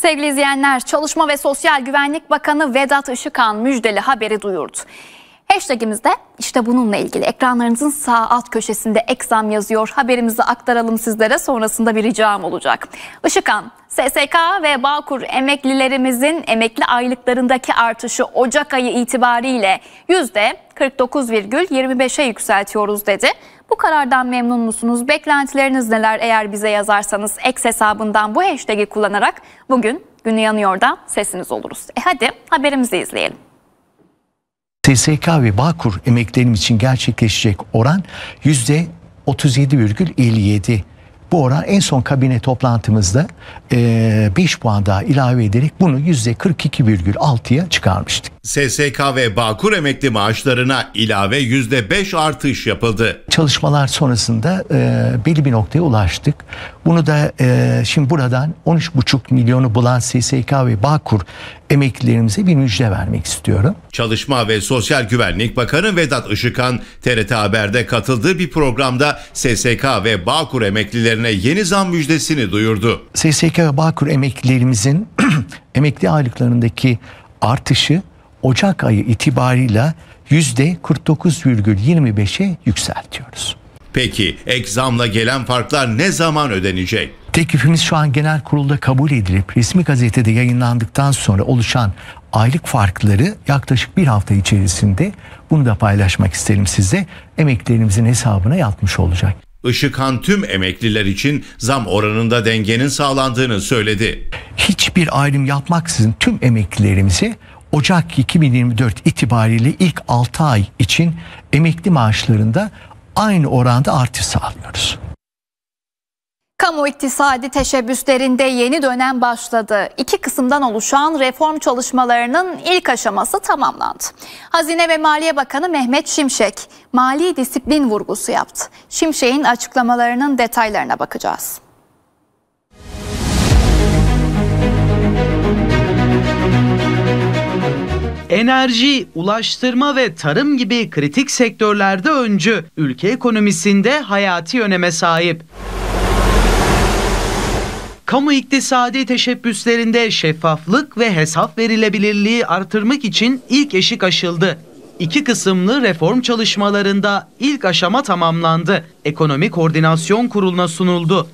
Sevgili izleyenler, Çalışma ve Sosyal Güvenlik Bakanı Vedat Işıkhan müjdeli haberi duyurdu. Hashtagimizde işte bununla ilgili ekranlarınızın sağ alt köşesinde eksam yazıyor. Haberimizi aktaralım sizlere sonrasında bir ricam olacak. Işıkhan, SSK ve Bağkur emeklilerimizin emekli aylıklarındaki artışı Ocak ayı itibariyle %49,25'e yükseltiyoruz dedi. Bu karardan memnun musunuz? Beklentileriniz neler eğer bize yazarsanız X hesabından bu hashtag'i kullanarak bugün günü yanıyor da sesiniz oluruz. E hadi haberimizi izleyelim. SSK ve Bağkur emeklerim için gerçekleşecek oran %37,57. Bu oran en son kabine toplantımızda 5 puan daha ilave ederek bunu %42,6'ya çıkarmıştık. SSK ve Bağkur emekli maaşlarına ilave %5 artış yapıldı. Çalışmalar sonrasında e, belli bir noktaya ulaştık. Bunu da e, şimdi buradan 13,5 milyonu bulan SSK ve Bağkur emeklilerimize bir müjde vermek istiyorum. Çalışma ve Sosyal Güvenlik Bakanı Vedat Işıkhan TRT Haber'de katıldığı bir programda SSK ve Bağkur emeklilerine yeni zam müjdesini duyurdu. SSK ve Bağkur emeklilerimizin emekli aylıklarındaki artışı Ocak ayı itibarıyla %49,25'e yükseltiyoruz. Peki ek zamla gelen farklar ne zaman ödenecek? Teklifimiz şu an genel kurulda kabul edilip resmi gazetede yayınlandıktan sonra oluşan aylık farkları yaklaşık bir hafta içerisinde bunu da paylaşmak isterim size emeklilerimizin hesabına yatmış olacak. Işıkhan tüm emekliler için zam oranında dengenin sağlandığını söyledi. Hiçbir ayrım yapmaksızın tüm emeklilerimize Ocak 2024 itibariyle ilk 6 ay için emekli maaşlarında aynı oranda artış sağlıyoruz. Kamu iktisadi teşebbüslerinde yeni dönem başladı. İki kısımdan oluşan reform çalışmalarının ilk aşaması tamamlandı. Hazine ve Maliye Bakanı Mehmet Şimşek mali disiplin vurgusu yaptı. Şimşek'in açıklamalarının detaylarına bakacağız. Enerji, ulaştırma ve tarım gibi kritik sektörlerde öncü, ülke ekonomisinde hayati öneme sahip. Kamu iktisadi teşebbüslerinde şeffaflık ve hesap verilebilirliği artırmak için ilk eşik aşıldı. İki kısımlı reform çalışmalarında ilk aşama tamamlandı. Ekonomi Koordinasyon Kurulu'na sunuldu.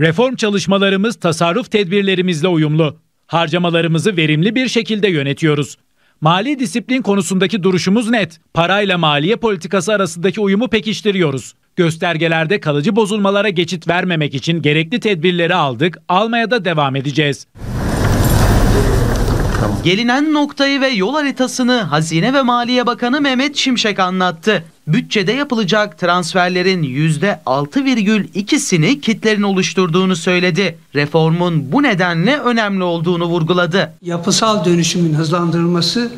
Reform çalışmalarımız tasarruf tedbirlerimizle uyumlu. Harcamalarımızı verimli bir şekilde yönetiyoruz. Mali disiplin konusundaki duruşumuz net. Parayla maliye politikası arasındaki uyumu pekiştiriyoruz. Göstergelerde kalıcı bozulmalara geçit vermemek için gerekli tedbirleri aldık, almaya da devam edeceğiz. Gelinen noktayı ve yol haritasını Hazine ve Maliye Bakanı Mehmet Şimşek anlattı. Bütçede yapılacak transferlerin %6,2'sini kitlerin oluşturduğunu söyledi. Reformun bu nedenle önemli olduğunu vurguladı. Yapısal dönüşümün hızlandırılması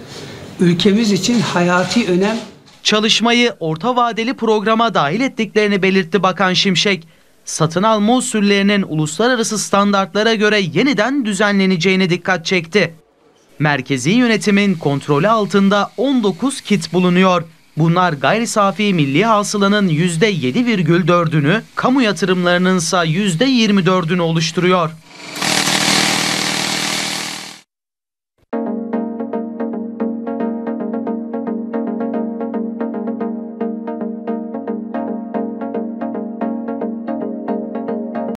ülkemiz için hayati önem Çalışmayı orta vadeli programa dahil ettiklerini belirtti Bakan Şimşek. Satın alma usullerinin uluslararası standartlara göre yeniden düzenleneceğine dikkat çekti. Merkezi yönetimin kontrolü altında 19 kit bulunuyor. Bunlar gayri safi milli hasılanın %7,4'ünü, kamu yatırımlarının ise %24'ünü oluşturuyor.